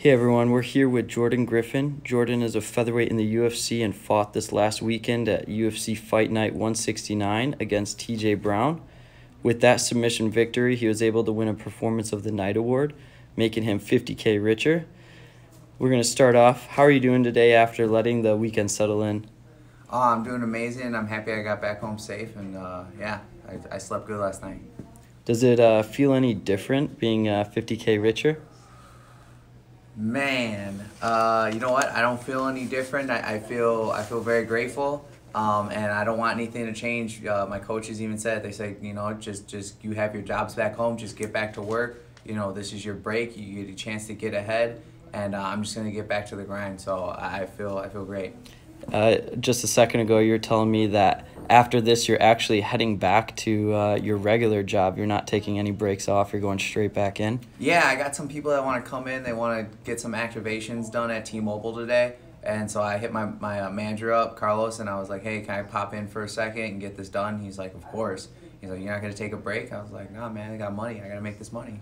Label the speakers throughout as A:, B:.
A: Hey everyone, we're here with Jordan Griffin. Jordan is a featherweight in the UFC and fought this last weekend at UFC Fight Night 169 against TJ Brown. With that submission victory, he was able to win a Performance of the Night award, making him 50k richer. We're going to start off. How are you doing today after letting the weekend settle in?
B: Oh, I'm doing amazing. I'm happy I got back home safe, and uh, yeah, I, I slept good last night.
A: Does it uh, feel any different being uh, 50k richer?
B: Man, uh, you know what? I don't feel any different. I, I feel I feel very grateful, um, and I don't want anything to change. Uh, my coaches even said they say you know just just you have your jobs back home, just get back to work. You know this is your break. You get a chance to get ahead, and uh, I'm just gonna get back to the grind. So I feel I feel great.
A: Uh, just a second ago, you were telling me that after this, you're actually heading back to uh, your regular job. You're not taking any breaks off. You're going straight back in.
B: Yeah, I got some people that want to come in. They want to get some activations done at T-Mobile today. And so I hit my, my uh, manager up, Carlos, and I was like, hey, can I pop in for a second and get this done? He's like, of course. He's like, you're not going to take a break? I was like, no, man, I got money. I got to make this money.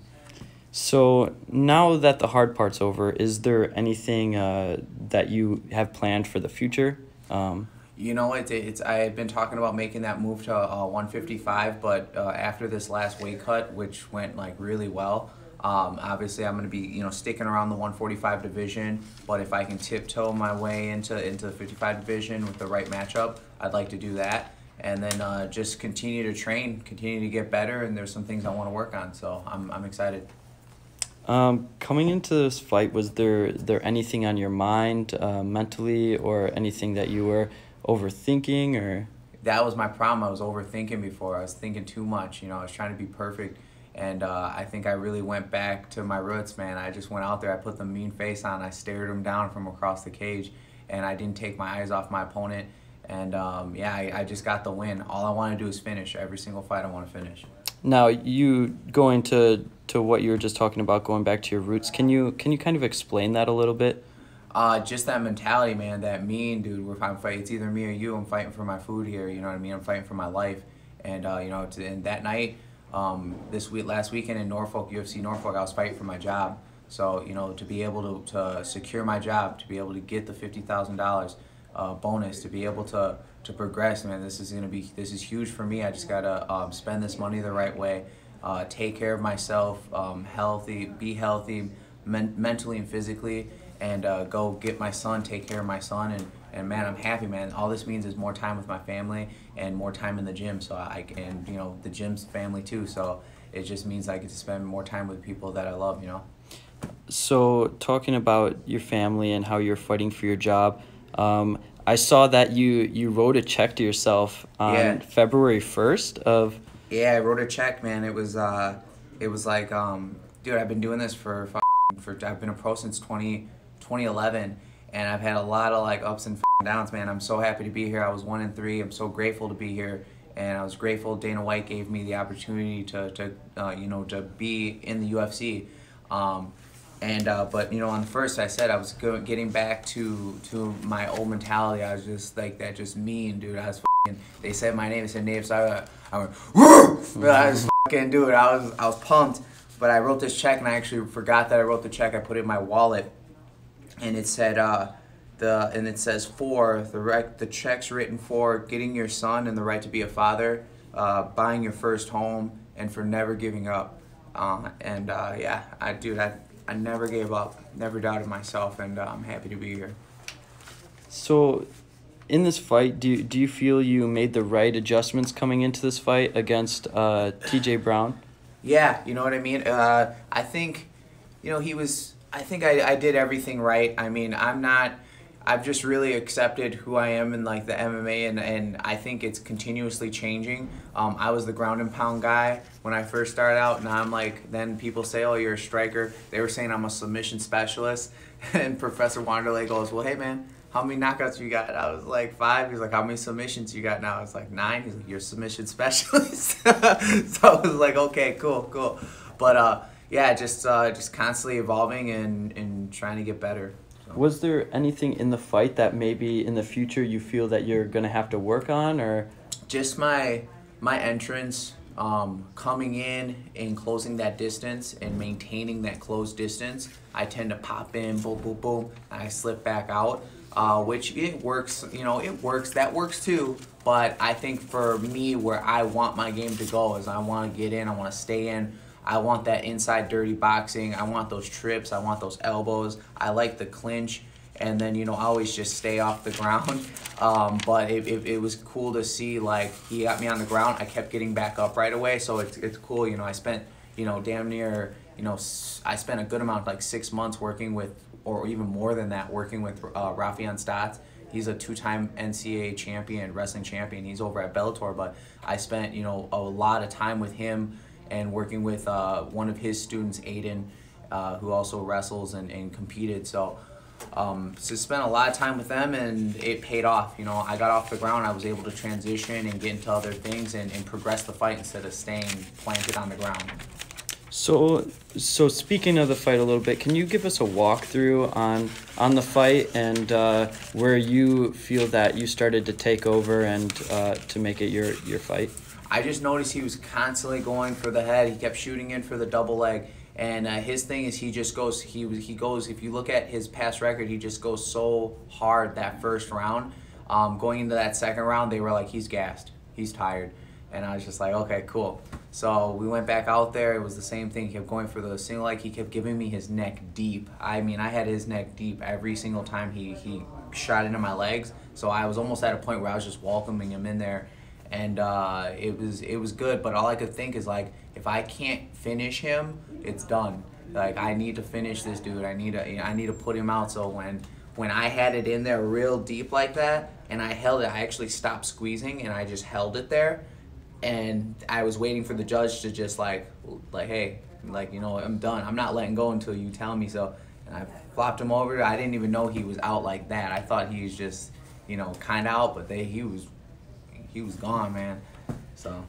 A: So now that the hard part's over, is there anything uh, that you have planned for the future? Um,
B: you know, it's, it's I had been talking about making that move to uh, 155, but uh, after this last weight cut, which went like really well, um, obviously I'm going to be you know sticking around the 145 division. But if I can tiptoe my way into into the 55 division with the right matchup, I'd like to do that. And then uh, just continue to train, continue to get better, and there's some things I want to work on. So I'm I'm excited.
A: Um, coming into this fight, was there there anything on your mind uh, mentally, or anything that you were overthinking, or?
B: That was my problem. I was overthinking before. I was thinking too much. You know, I was trying to be perfect, and uh, I think I really went back to my roots, man. I just went out there. I put the mean face on. I stared him down from across the cage, and I didn't take my eyes off my opponent. And um, yeah, I, I just got the win. All I want to do is finish. Every single fight, I want to finish.
A: Now, you going to to what you were just talking about, going back to your roots. Can you can you kind of explain that a little bit?
B: Uh, just that mentality, man. That mean, dude. We're fighting. It's either me or you. I'm fighting for my food here. You know what I mean? I'm fighting for my life. And uh, you know, to, and that night, um, this week, last weekend in Norfolk, UFC Norfolk, I was fighting for my job. So you know, to be able to, to secure my job, to be able to get the fifty thousand uh, dollars bonus, to be able to to progress, man. This is gonna be this is huge for me. I just gotta um, spend this money the right way uh, take care of myself, um, healthy, be healthy, men- mentally and physically, and uh, go get my son, take care of my son, and and man, I'm happy, man. All this means is more time with my family and more time in the gym. So I and you know the gym's family too. So it just means I get to spend more time with people that I love. You know.
A: So talking about your family and how you're fighting for your job. Um, I saw that you you wrote a check to yourself on yeah. February first of
B: yeah, I wrote a check, man. It was uh, it was like, um, dude, I've been doing this for for I've been a pro since 20, 2011, and I've had a lot of like ups and downs, man. I'm so happy to be here. I was one in three. I'm so grateful to be here, and I was grateful Dana White gave me the opportunity to to uh, you know to be in the UFC. Um, and uh, but you know on the first I said I was go- getting back to to my old mentality. I was just like that, just mean, dude. I was they said my name. They said Nave. So I, I went, Woo! I was fucking dude. I was I was pumped. But I wrote this check and I actually forgot that I wrote the check. I put it in my wallet, and it said uh, the and it says for the rec, the check's written for getting your son and the right to be a father, uh, buying your first home, and for never giving up. Uh, and uh, yeah, I dude, I I never gave up, never doubted myself, and uh, I'm happy to be here.
A: So in this fight, do you, do you feel you made the right adjustments coming into this fight against uh, T.J. Brown?
B: Yeah, you know what I mean. Uh, I think, you know, he was. I think I, I did everything right. I mean, I'm not. I've just really accepted who I am in like the MMA, and, and I think it's continuously changing. Um, I was the ground and pound guy when I first started out, and I'm like, then people say, oh, you're a striker. They were saying I'm a submission specialist, and Professor Wanderlei goes, well, hey man, how many knockouts you got? I was like five. He's like, how many submissions you got now? I was like nine. He's like, you're a submission specialist. so I was like, okay, cool, cool. But uh, yeah, just uh, just constantly evolving and, and trying to get better.
A: So. Was there anything in the fight that maybe in the future you feel that you're gonna have to work on, or?
B: Just my my entrance. um, coming in and closing that distance and maintaining that closed distance, I tend to pop in, boom, boom, boom, and I slip back out. Uh, which it works, you know, it works. That works too. But I think for me, where I want my game to go is I want to get in, I want to stay in. I want that inside dirty boxing. I want those trips. I want those elbows. I like the clinch and then you know I always just stay off the ground. Um, but it, it, it, was cool to see like he got me on the ground. I kept getting back up right away, so it's it's cool. You know, I spent you know damn near you know I spent a good amount like six months working with or even more than that working with uh, Raufeon Stots. He's a two-time NCAA champion, wrestling champion. He's over at Bellator, but I spent you know a lot of time with him and working with uh, one of his students, Aiden, uh, who also wrestles and, and competed. So um, so spent a lot of time with them and it paid off. You know, I got off the ground, I was able to transition and get into other things and, and progress the fight instead of staying planted on the ground.
A: So, so speaking of the fight a little bit, can you give us a walkthrough on on the fight and uh, where you feel that you started to take over and uh, to make it your your fight?
B: I just noticed he was constantly going for the head. He kept shooting in for the double leg. And uh, his thing is he just goes he he goes if you look at his past record he just goes so hard that first round. Um, going into that second round they were like he's gassed. He's tired. And i was just like okay cool. So we went back out there. It was the same thing. He kept going for the single leg he kept giving me his neck deep. I mean i had his neck deep every single time he he shot into my legs. So i was almost at a point where i was just welcoming him in there and uh, it was it was good. But all I could think is like, if I can't finish him, it's done. Like I need to finish this dude. I need to I need to put him out. So when when I had it in there real deep like that, and I held it, I actually stopped squeezing and I just held it there, and I was waiting for the judge to just like like hey like you know I'm done. I'm not letting go until you tell me so. And I flopped him over. I didn't even know he was out like that. I thought he was just you know kind of out, but they he was he was gone, man. So.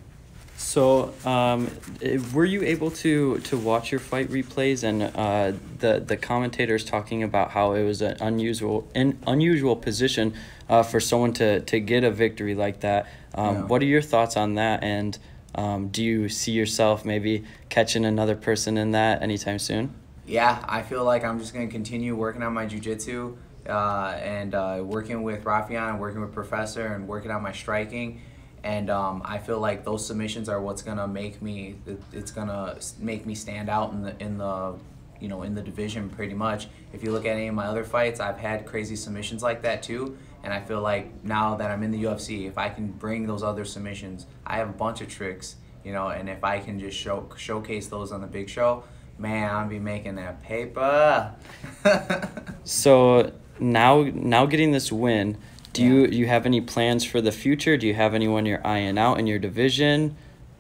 A: So, um, eh, were you able to to watch your fight replays and uh, the the commentators talking about how it was an unusual an unusual position uh, for someone to to get a victory like that? Um, yeah. What are your thoughts on that? And um, do you see yourself maybe catching another person in that anytime soon?
B: Yeah, I feel like I'm just gonna continue working on my jujitsu uh, and uh, working with Raufeon, working with Professor, and working on my striking. And um, I feel like those submissions are what's gonna make me. It's gonna make me stand out in the in the you know in the division pretty much. If you look at any of my other fights, I've had crazy submissions like that too. And I feel like now that I'm in the UFC, if I can bring those other submissions, I have a bunch of tricks, you know. And if I can just show showcase those on the big show, man, I'll be making that paper.
A: so now now getting this win, do yeah. you you have any plans for the future? Do you have anyone you're eyeing out in your division?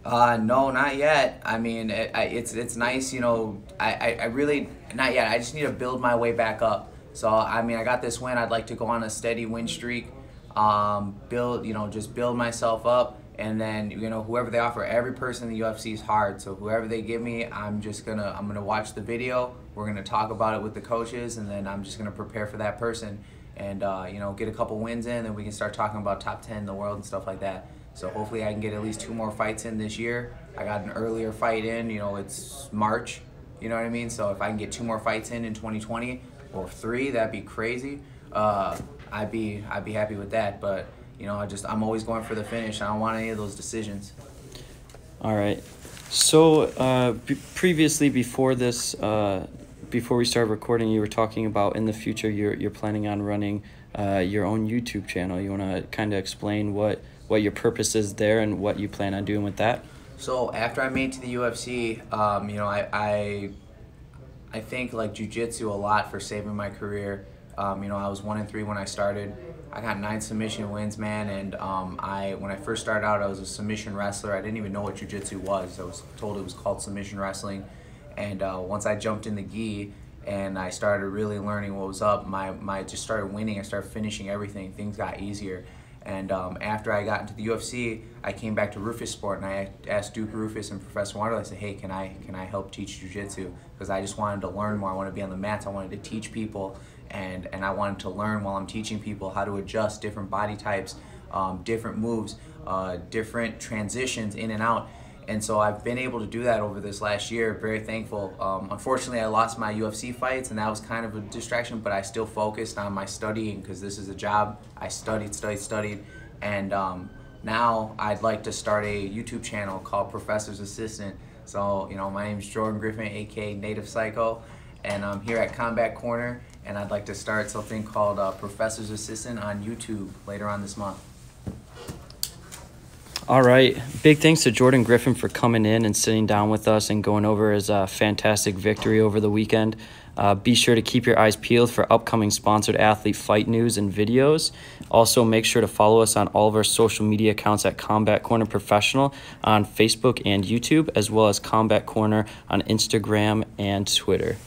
B: Uh, no, not yet. I mean, it, I, it's it's nice, you know. I, I, I really not yet. I just need to build my way back up. So I mean, I got this win. I'd like to go on a steady win streak. Um, build, you know, just build myself up, and then you know whoever they offer. Every person in the UFC is hard. So whoever they give me, I'm just gonna I'm gonna watch the video. We're gonna talk about it with the coaches, and then I'm just gonna prepare for that person, and uh, you know get a couple wins in, and we can start talking about top ten in the world and stuff like that. So hopefully I can get at least two more fights in this year. I got an earlier fight in. You know it's March. You know what I mean? So if I can get two more fights in in 2020 or three, that'd be crazy. Uh, I'd be I'd be happy with that. But you know I just I'm always going for the finish. I don't want any of those decisions.
A: All right. So uh, b- previously, before this, uh, before we started recording, you were talking about in the future you're you're planning on running uh, your own YouTube channel. You want to kind of explain what what your purpose is there and what you plan on doing with that.
B: So after I made to the UFC, um, you know, I I, I think like jujitsu a lot for saving my career. Um, you know, I was one in three when I started. I got nine submission wins, man, and um, I when I first started out, I was a submission wrestler. I didn't even know what jujitsu was. I was told it was called submission wrestling and uh, once I jumped in the gi and I started really learning what was up, my, my just started winning. I started finishing everything. Things got easier. And um, after I got into the UFC, I came back to Roufusport and I asked Duke Roufus and Professor Wonderly, I said, hey, can I, can I help teach Jiu-Jitsu? Because I just wanted to learn more. I wanted to be on the mats. I wanted to teach people and, and I wanted to learn while I'm teaching people how to adjust different body types, um, different moves, uh, different transitions in and out And so I've been able to do that over this last year. Very thankful. Um, unfortunately, I lost my UFC fights, and that was kind of a distraction. But I still focused on my studying because this is a job. I studied, studied, studied, and um, now I'd like to start a YouTube channel called Professor's Assistant. So you know, my name is Jordan Griffin, aka Native Psycho, and I'm here at Combat Corner. And I'd like to start something called uh, Professor's Assistant on YouTube later on this month.
A: All right. Big thanks to Jordan Griffin for coming in and sitting down with us and going over his uh, fantastic victory over the weekend. Uh, be sure to keep your eyes peeled for upcoming sponsored athlete fight news and videos. Also, make sure to follow us on all of our social media accounts at Combat Corner Professional on Facebook and YouTube, as well as Combat Corner on Instagram and Twitter.